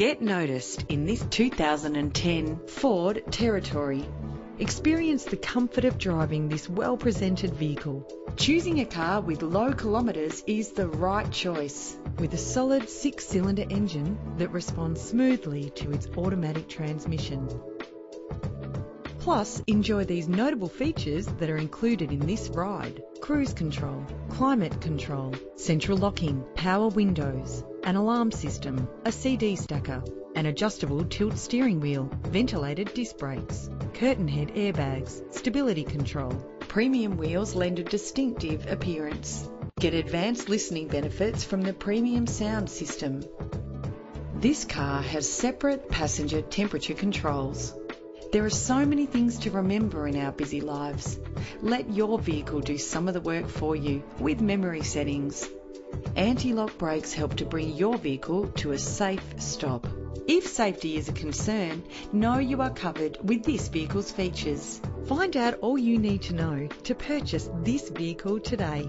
Get noticed in this 2010 Ford Territory. Experience the comfort of driving this well-presented vehicle. Choosing a car with low kilometres is the right choice. With a solid six-cylinder engine that responds smoothly to its automatic transmission. Plus, enjoy these notable features that are included in this ride. Cruise control, climate control, central locking, power windows, an alarm system, a CD stacker, an adjustable tilt steering wheel, ventilated disc brakes, curtain head airbags, stability control. Premium wheels lend a distinctive appearance. Get advanced listening benefits from the premium sound system. This car has separate passenger temperature controls. There are so many things to remember in our busy lives. Let your vehicle do some of the work for you with memory settings. Anti-lock brakes help to bring your vehicle to a safe stop. If safety is a concern, know you are covered with this vehicle's features. Find out all you need to know to purchase this vehicle today.